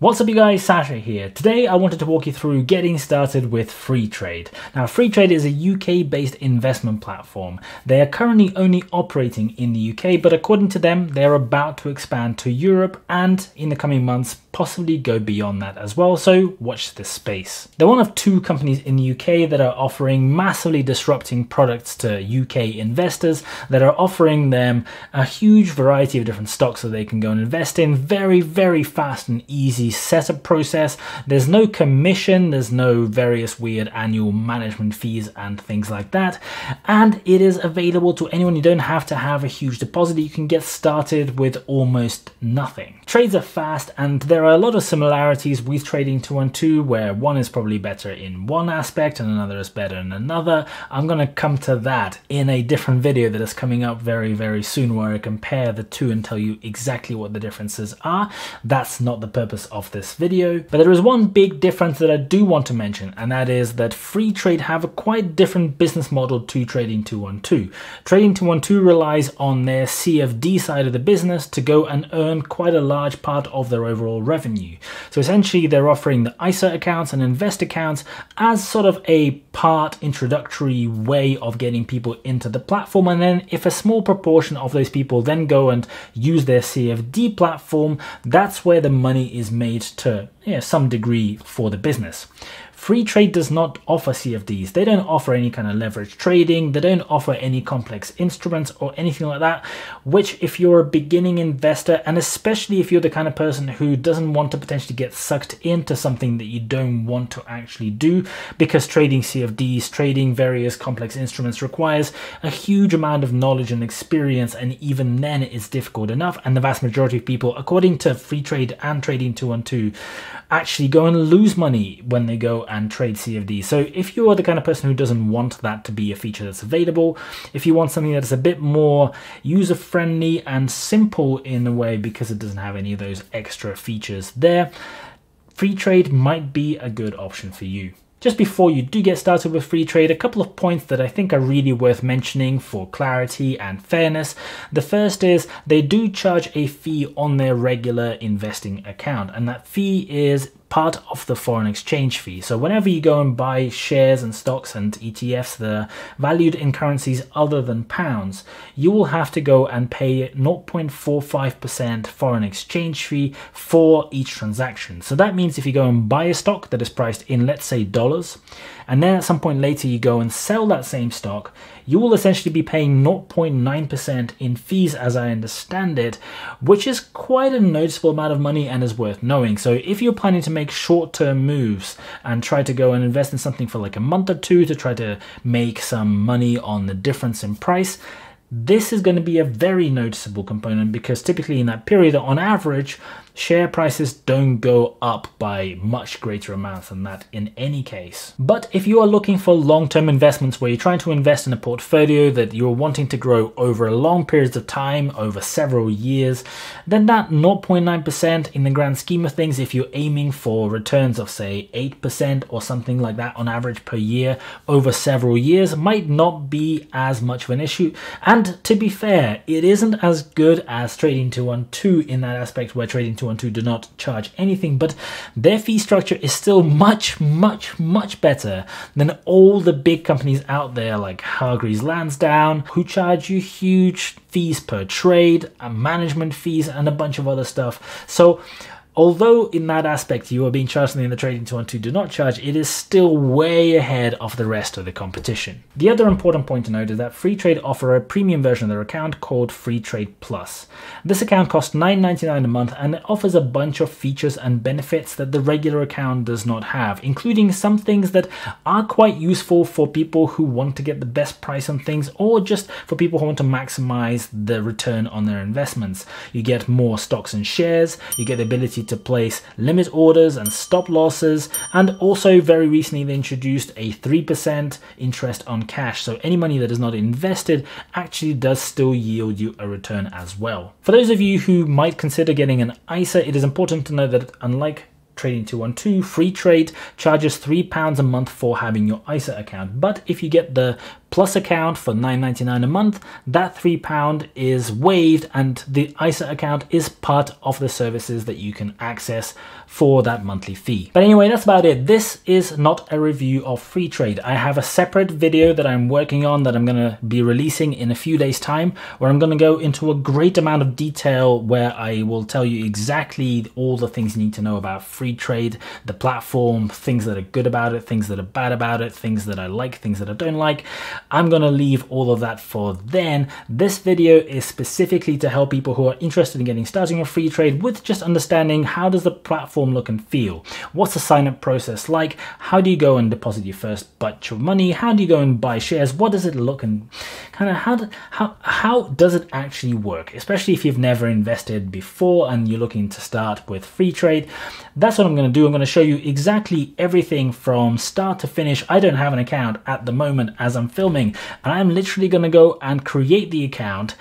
What's up you guys, Sasha here. Today I wanted to walk you through getting started with Freetrade. Now Freetrade is a UK based investment platform. They are currently only operating in the UK but according to them they're about to expand to Europe and in the coming months possibly go beyond that as well, so watch this space. They're one of two companies in the UK that are offering massively disrupting products to UK investors that are offering them a huge variety of different stocks that they can go and invest in very, very fast and easy setup process. There's no commission, there's no various weird annual management fees and things like that. And it is available to anyone. You don't have to have a huge deposit. You can get started with almost nothing. Trades are fast and there are a lot of similarities with Trading 212 where one is probably better in one aspect and another is better in another. I'm going to come to that in a different video that is coming up very, very soon where I compare the two and tell you exactly what the differences are. That's not the purpose of this video. But there is one big difference that I do want to mention and that is that Freetrade have a quite different business model to Trading 212. Trading 212 relies on their CFD side of the business to go and earn quite a large part of their overall revenue. So essentially, they're offering the ISA accounts and invest accounts as sort of a part introductory way of getting people into the platform. And then, if a small proportion of those people then go and use their CFD platform, that's where the money is made to yeah, some degree for the business. Freetrade does not offer CFDs. They don't offer any kind of leverage trading. They don't offer any complex instruments or anything like that, which if you're a beginning investor, and especially if you're the kind of person who doesn't want to potentially get sucked into something that you don't want to actually do, because trading CFDs, trading various complex instruments requires a huge amount of knowledge and experience, and even then it's difficult enough. And the vast majority of people, according to Freetrade and Trading 212, actually go and lose money when they go and trade CFD. So if you are the kind of person who doesn't want that to be a feature that's available, if you want something that's a bit more user friendly and simple in a way because it doesn't have any of those extra features there, Freetrade might be a good option for you. Just before you do get started with Freetrade, a couple of points that I think are really worth mentioning for clarity and fairness. The first is they do charge a fee on their regular investing account, and that fee is part of the foreign exchange fee. So whenever you go and buy shares and stocks and ETFs that are valued in currencies other than pounds, you will have to go and pay 0.45% foreign exchange fee for each transaction. So that means if you go and buy a stock that is priced in, let's say, dollars, and then at some point later you go and sell that same stock, you will essentially be paying 0.9% in fees as I understand it, which is quite a noticeable amount of money and is worth knowing. So if you're planning to make short-term moves and try to go and invest in something for like a month or two to try to make some money on the difference in price, this is going to be a very noticeable component because typically in that period, on average, share prices don't go up by much greater amounts than that in any case. But if you are looking for long-term investments where you're trying to invest in a portfolio that you're wanting to grow over long periods of time, over several years, then that 0.9% in the grand scheme of things, if you're aiming for returns of say 8% or something like that on average per year over several years, might not be as much of an issue. And to be fair, it isn't as good as Trading to 212 in that aspect where Trading 212 do not charge anything, but their fee structure is still much, much, much better than all the big companies out there like Hargreaves Lansdown, who charge you huge fees per trade, management fees, and a bunch of other stuff. So Although in that aspect you are being charged something the Trading 212 do not charge, it is still way ahead of the rest of the competition. The other important point to note is that Freetrade offer a premium version of their account called Freetrade Plus. This account costs $9.99 a month and it offers a bunch of features and benefits that the regular account does not have, including some things that are quite useful for people who want to get the best price on things or just for people who want to maximize the return on their investments. You get more stocks and shares, you get the ability to place limit orders and stop losses. And also very recently they introduced a 3% interest on cash. So any money that is not invested actually does still yield you a return as well. For those of you who might consider getting an ISA, it is important to know that unlike Trading 212, Freetrade charges £3 a month for having your ISA account. But if you get the Plus account for $9.99 a month, that £3 is waived and the ISA account is part of the services that you can access for that monthly fee. But anyway, that's about it. This is not a review of Freetrade. I have a separate video that I'm working on that I'm going to be releasing in a few days time where I'm going to go into a great amount of detail where I will tell you exactly all the things you need to know about Freetrade, the platform, things that are good about it, things that are bad about it, things that I like, things that I don't like. I'm going to leave all of that for then. This video is specifically to help people who are interested in getting started on Freetrade with just understanding how does the platform look and feel? What's the sign up process like? How do you go and deposit your first batch of money? How do you go and buy shares? What does it look and kind of how how how does it actually work? Especially if you've never invested before and you're looking to start with Freetrade. That's what I'm going to do. I'm going to show you exactly everything from start to finish. I don't have an account at the moment as I'm filming, and I'm literally going to go and create the account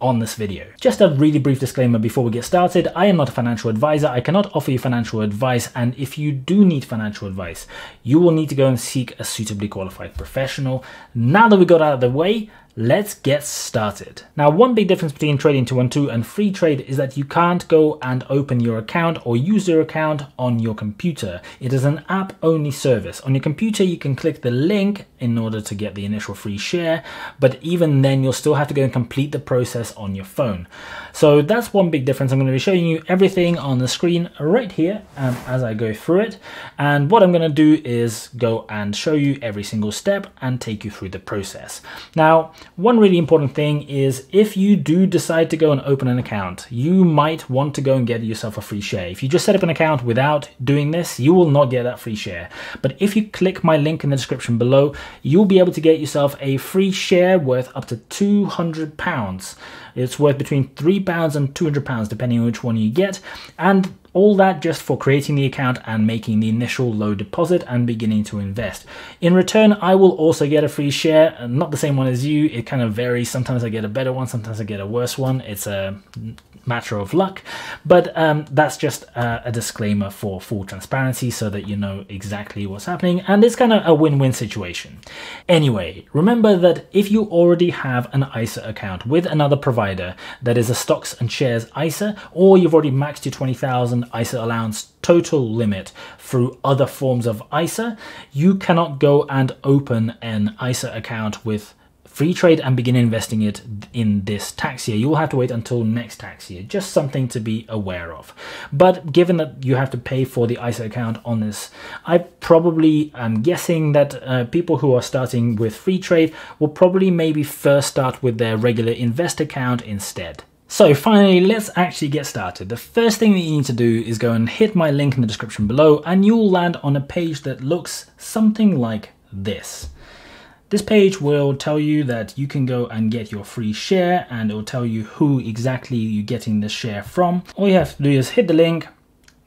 on this video. Just a really brief disclaimer before we get started. I am not a financial advisor. I cannot offer you financial advice. And if you do need financial advice, you will need to go and seek a suitably qualified professional. Now that we got out of the way, Let's get started. Now, one big difference between Trading 212 and Freetrade is that you can't go and open your account or use your account on your computer. It is an app only service. On your computer, you can click the link in order to get the initial free share, but even then, you'll still have to go and complete the process on your phone. So that's one big difference. I'm going to be showing you everything on the screen right here um, as I go through it. And what I'm going to do is go and show you every single step and take you through the process. Now, one really important thing is if you do decide to go and open an account, you might want to go and get yourself a free share. If you just set up an account without doing this, you will not get that free share. But if you click my link in the description below, you'll be able to get yourself a free share worth up to 200 pounds. It's worth between £3 and £200 depending on which one you get. And all that just for creating the account and making the initial low deposit and beginning to invest. In return, I will also get a free share, not the same one as you. It kind of varies. Sometimes I get a better one, sometimes I get a worse one. It's a matter of luck, but um, that's just a disclaimer for full transparency so that you know exactly what's happening. And it's kind of a win-win situation. Anyway, remember that if you already have an ISA account with another provider that is a stocks and shares ISA, or you've already maxed your 20,000 ISA allowance total limit through other forms of ISA, you cannot go and open an ISA account with Freetrade and begin investing it in this tax year. You will have to wait until next tax year. Just something to be aware of. But given that you have to pay for the ISA account on this, I probably am guessing that uh, people who are starting with Freetrade will probably maybe first start with their regular invest account instead. So finally, let's actually get started. The first thing that you need to do is go and hit my link in the description below and you'll land on a page that looks something like this. This page will tell you that you can go and get your free share and it will tell you who exactly you're getting the share from. All you have to do is hit the link,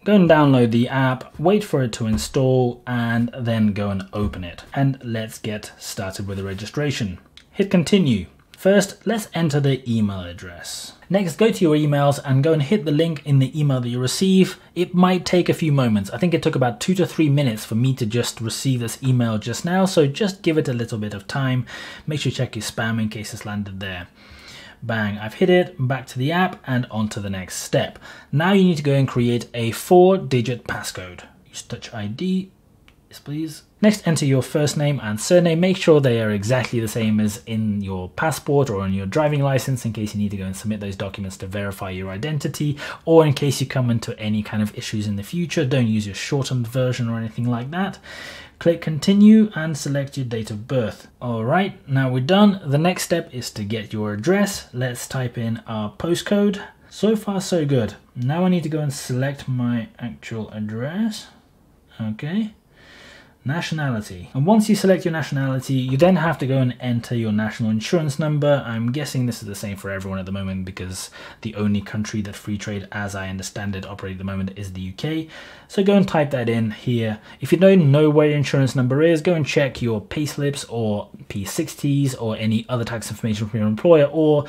go and download the app, wait for it to install and then go and open it. And let's get started with the registration. Hit continue. First, let's enter the email address. Next, go to your emails and go and hit the link in the email that you receive. It might take a few moments. I think it took about two to three minutes for me to just receive this email just now, so just give it a little bit of time. Make sure you check your spam in case it's landed there. Bang, I've hit it, back to the app and on to the next step. Now you need to go and create a four digit passcode. Use Touch ID, yes please. Next, enter your first name and surname. Make sure they are exactly the same as in your passport or on your driving license in case you need to go and submit those documents to verify your identity or in case you come into any kind of issues in the future. Don't use your shortened version or anything like that. Click continue and select your date of birth. Alright, now we're done. The next step is to get your address. Let's type in our postcode. So far so good. Now I need to go and select my actual address. Okay nationality. And once you select your nationality, you then have to go and enter your national insurance number. I'm guessing this is the same for everyone at the moment because the only country that Freetrade, as I understand it, operate at the moment is the UK. So go and type that in here. If you don't know where your insurance number is, go and check your payslips or P60s or any other tax information from your employer or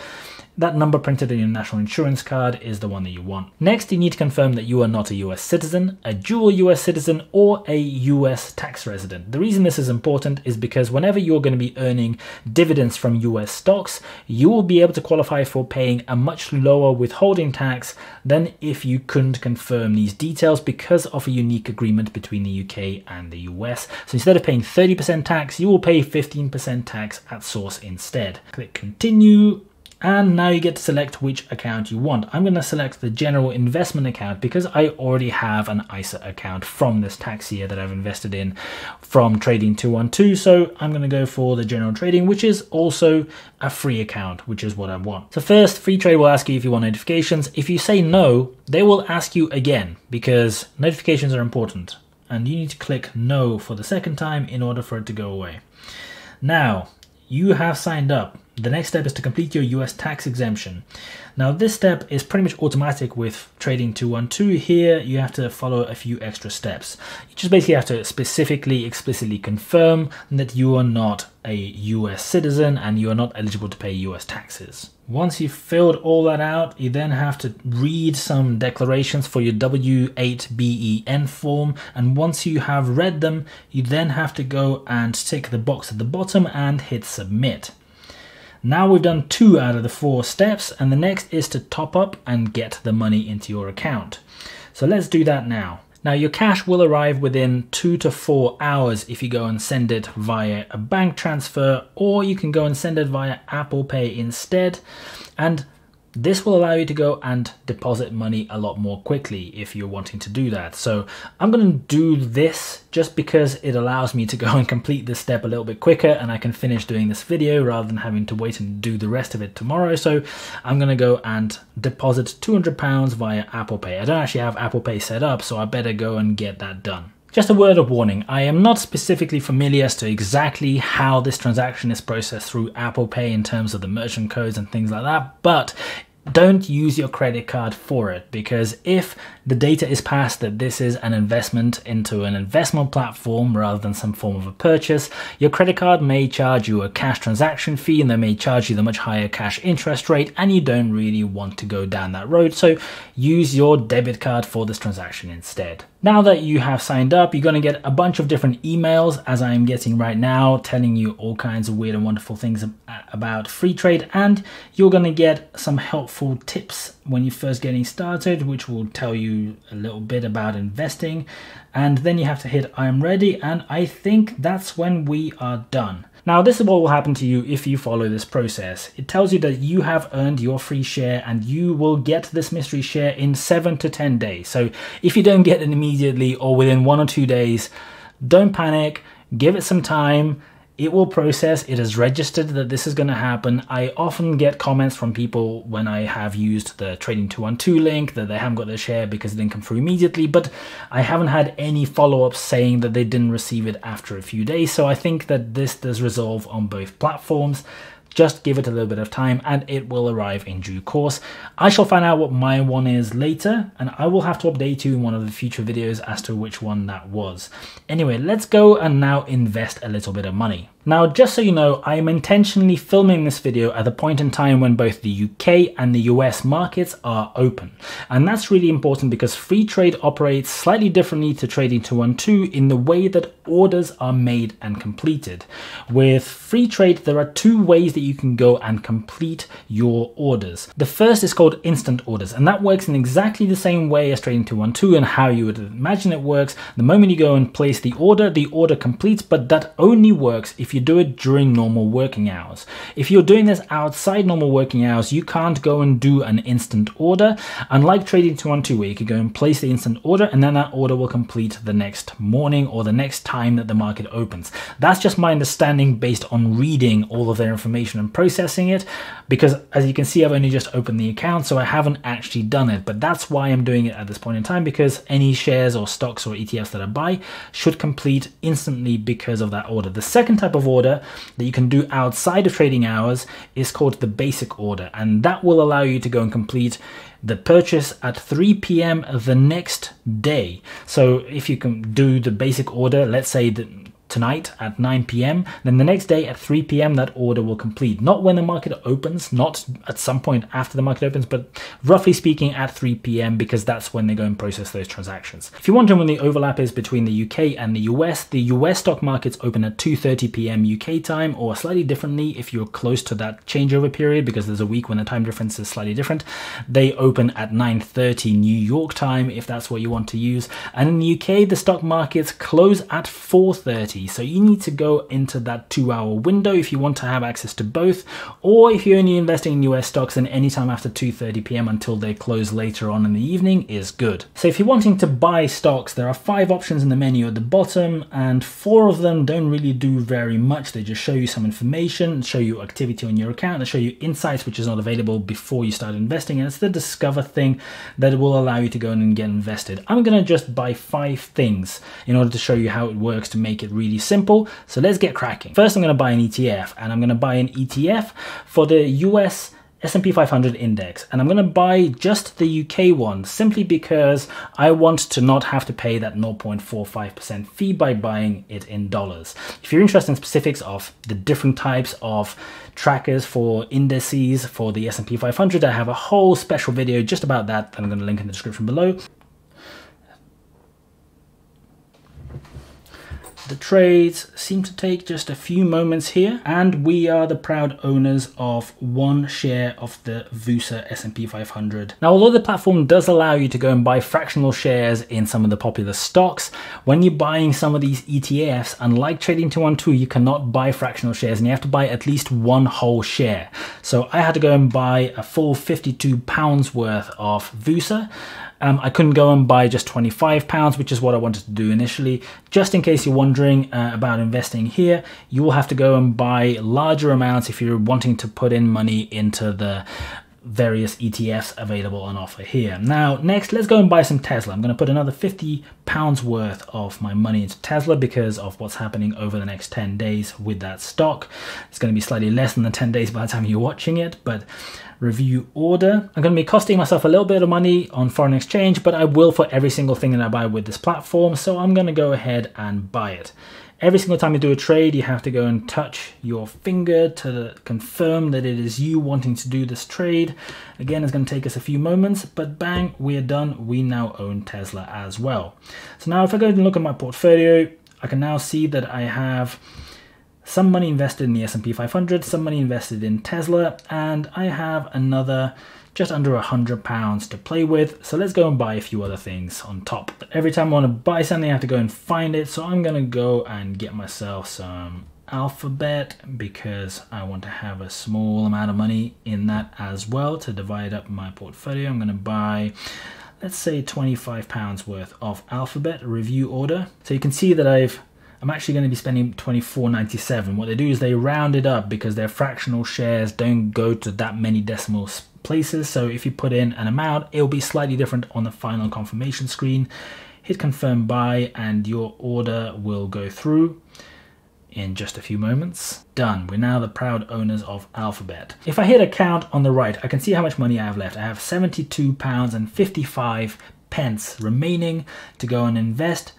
that number printed in your national insurance card is the one that you want. Next, you need to confirm that you are not a US citizen, a dual US citizen, or a US tax resident. The reason this is important is because whenever you're going to be earning dividends from US stocks, you will be able to qualify for paying a much lower withholding tax than if you couldn't confirm these details because of a unique agreement between the UK and the US. So instead of paying 30% tax, you will pay 15% tax at source instead. Click continue and now you get to select which account you want. I'm going to select the general investment account because I already have an ISA account from this tax year that I've invested in from Trading 212. So I'm going to go for the general trading, which is also a free account, which is what I want. So first, Freetrade will ask you if you want notifications. If you say no, they will ask you again because notifications are important and you need to click no for the second time in order for it to go away. Now, you have signed up. The next step is to complete your US tax exemption. Now this step is pretty much automatic with Trading 212. Here you have to follow a few extra steps. You just basically have to specifically, explicitly confirm that you are not a US citizen and you are not eligible to pay US taxes. Once you've filled all that out, you then have to read some declarations for your W8BEN form. And once you have read them, you then have to go and tick the box at the bottom and hit submit. Now we've done two out of the four steps and the next is to top up and get the money into your account. So let's do that now. Now your cash will arrive within two to four hours if you go and send it via a bank transfer or you can go and send it via Apple Pay instead. And this will allow you to go and deposit money a lot more quickly if you're wanting to do that. So I'm going to do this just because it allows me to go and complete this step a little bit quicker and I can finish doing this video rather than having to wait and do the rest of it tomorrow. So I'm going to go and deposit 200 pounds via Apple Pay. I don't actually have Apple Pay set up, so I better go and get that done. Just a word of warning, I am not specifically familiar as to exactly how this transaction is processed through Apple Pay in terms of the merchant codes and things like that, but don't use your credit card for it because if the data is passed that this is an investment into an investment platform rather than some form of a purchase, your credit card may charge you a cash transaction fee and they may charge you the much higher cash interest rate and you don't really want to go down that road. So use your debit card for this transaction instead. Now that you have signed up, you're going to get a bunch of different emails as I am getting right now, telling you all kinds of weird and wonderful things about Freetrade. and you're going to get some helpful tips when you're first getting started, which will tell you a little bit about investing. And then you have to hit I'm ready, and I think that's when we are done. Now, this is what will happen to you if you follow this process. It tells you that you have earned your free share and you will get this mystery share in 7 to 10 days. So if you don't get it immediately or within one or two days, don't panic, give it some time it will process. It is registered that this is going to happen. I often get comments from people when I have used the Trading 212 link that they haven't got their share because it didn't come through immediately, but I haven't had any follow-ups saying that they didn't receive it after a few days. So I think that this does resolve on both platforms. Just give it a little bit of time and it will arrive in due course. I shall find out what my one is later and I will have to update you in one of the future videos as to which one that was. Anyway, let's go and now invest a little bit of money. Now, just so you know, I am intentionally filming this video at the point in time when both the UK and the US markets are open. And that's really important because Freetrade operates slightly differently to Trading 212 in the way that orders are made and completed. With Freetrade, there are two ways that you can go and complete your orders. The first is called instant orders, and that works in exactly the same way as Trading 212 and how you would imagine it works. The moment you go and place the order, the order completes, but that only works if if you do it during normal working hours. If you're doing this outside normal working hours, you can't go and do an instant order. Unlike Trading 212 where you could go and place the instant order and then that order will complete the next morning or the next time that the market opens. That's just my understanding based on reading all of their information and processing it because as you can see I've only just opened the account so I haven't actually done it but that's why I'm doing it at this point in time because any shares or stocks or ETFs that I buy should complete instantly because of that order. The second type of of order that you can do outside of trading hours is called the basic order, and that will allow you to go and complete the purchase at 3 p.m. the next day. So if you can do the basic order, let's say that tonight at 9 p.m. Then the next day at 3 p.m., that order will complete. Not when the market opens, not at some point after the market opens, but roughly speaking at 3 p.m. because that's when they go and process those transactions. If you're wondering when the overlap is between the UK and the US, the US stock markets open at 2:30 p.m. UK time, or slightly differently if you're close to that changeover period because there's a week when the time difference is slightly different. They open at 9:30 New York time if that's what you want to use. And in the UK, the stock markets close at 4:30 so you need to go into that two hour window if you want to have access to both, or if you're only investing in US stocks, then anytime after 2.30 p.m. until they close later on in the evening is good. So if you're wanting to buy stocks, there are five options in the menu at the bottom, and four of them don't really do very much. They just show you some information, show you activity on your account, they show you insights, which is not available before you start investing, and it's the discover thing that will allow you to go in and get invested. I'm gonna just buy five things in order to show you how it works to make it really simple. So let's get cracking. First, I'm going to buy an ETF, and I'm going to buy an ETF for the US S&P 500 index and I'm going to buy just the UK one simply because I want to not have to pay that 0.45% fee by buying it in dollars. If you're interested in specifics of the different types of trackers for indices for the S&P 500, I have a whole special video just about that that I'm going to link in the description below. The trades seem to take just a few moments here, and we are the proud owners of one share of the VUSA S&P 500. Now, although the platform does allow you to go and buy fractional shares in some of the popular stocks, when you're buying some of these ETFs, unlike Trading 212, you cannot buy fractional shares, and you have to buy at least one whole share. So I had to go and buy a full 52 pounds worth of VUSA, um, I couldn't go and buy just 25 pounds, which is what I wanted to do initially. Just in case you're wondering uh, about investing here, you will have to go and buy larger amounts if you're wanting to put in money into the various ETFs available on offer here. Now, next, let's go and buy some Tesla. I'm going to put another 50 pounds worth of my money into Tesla because of what's happening over the next 10 days with that stock. It's going to be slightly less than the 10 days by the time you're watching it, but review order. I'm going to be costing myself a little bit of money on foreign exchange, but I will for every single thing that I buy with this platform. So I'm going to go ahead and buy it. Every single time you do a trade, you have to go and touch your finger to confirm that it is you wanting to do this trade. Again, it's going to take us a few moments, but bang, we're done. We now own Tesla as well. So now if I go and look at my portfolio, I can now see that I have some money invested in the S&P 500, some money invested in Tesla, and I have another just under a hundred pounds to play with. So let's go and buy a few other things on top. But every time I want to buy something, I have to go and find it. So I'm gonna go and get myself some alphabet because I want to have a small amount of money in that as well to divide up my portfolio. I'm gonna buy let's say 25 pounds worth of alphabet review order. So you can see that I've I'm actually going to be spending 24.97. What they do is they round it up because their fractional shares don't go to that many decimal places. So if you put in an amount, it'll be slightly different on the final confirmation screen. Hit confirm buy and your order will go through in just a few moments. Done. We're now the proud owners of Alphabet. If I hit account on the right, I can see how much money I have left. I have 72 pounds and 55 pence remaining to go and invest.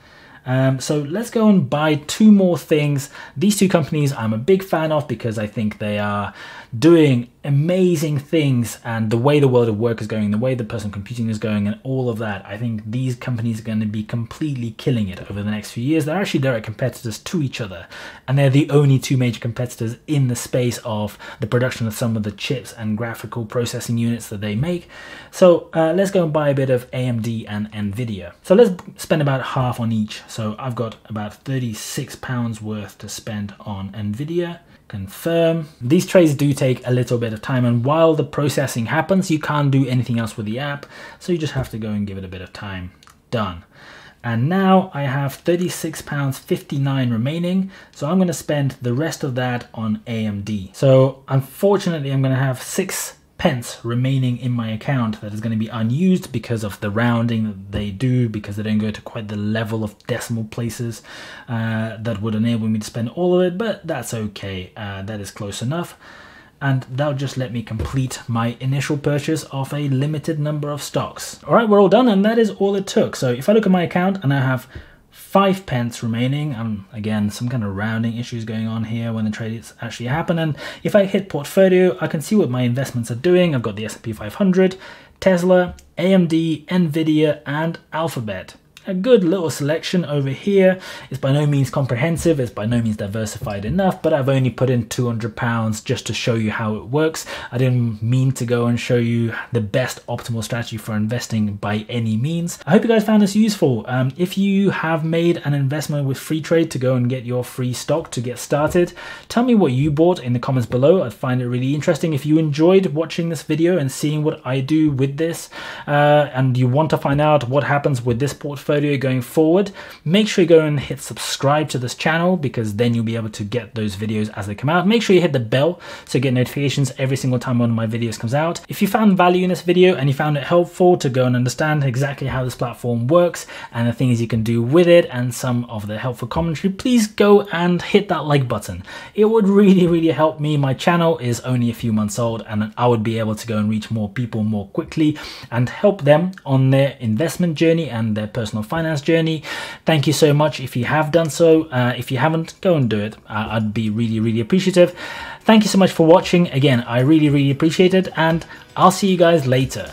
Um, so let's go and buy two more things. These two companies I'm a big fan of because I think they are doing amazing things and the way the world of work is going, the way the personal computing is going, and all of that, I think these companies are going to be completely killing it over the next few years. They're actually direct competitors to each other, and they're the only two major competitors in the space of the production of some of the chips and graphical processing units that they make. So uh, let's go and buy a bit of AMD and Nvidia. So let's spend about half on each. So I've got about 36 pounds worth to spend on Nvidia confirm. These trades do take a little bit of time and while the processing happens, you can't do anything else with the app. So you just have to go and give it a bit of time. Done. And now I have £36.59 remaining. So I'm going to spend the rest of that on AMD. So unfortunately, I'm going to have six pence remaining in my account that is going to be unused because of the rounding that they do because they don't go to quite the level of decimal places uh, that would enable me to spend all of it but that's okay uh, that is close enough and that'll just let me complete my initial purchase of a limited number of stocks. All right, we're all done, and that is all it took. So if I look at my account and I have five pence remaining. And again, some kind of rounding issues going on here when the trades actually happen. And if I hit portfolio, I can see what my investments are doing. I've got the S&P 500, Tesla, AMD, Nvidia, and Alphabet a good little selection over here. It's by no means comprehensive, it's by no means diversified enough, but I've only put in 200 pounds just to show you how it works. I didn't mean to go and show you the best optimal strategy for investing by any means. I hope you guys found this useful. Um, if you have made an investment with Freetrade to go and get your free stock to get started, tell me what you bought in the comments below. I'd find it really interesting. If you enjoyed watching this video and seeing what I do with this, uh, and you want to find out what happens with this portfolio, portfolio going forward, make sure you go and hit subscribe to this channel because then you'll be able to get those videos as they come out. Make sure you hit the bell so you get notifications every single time one of my videos comes out. If you found value in this video and you found it helpful to go and understand exactly how this platform works and the things you can do with it and some of the helpful commentary, please go and hit that like button. It would really, really help me. My channel is only a few months old and I would be able to go and reach more people more quickly and help them on their investment journey and their personal personal finance journey. Thank you so much if you have done so. Uh, if you haven't, go and do it. Uh, I'd be really, really appreciative. Thank you so much for watching. Again, I really, really appreciate it, and I'll see you guys later.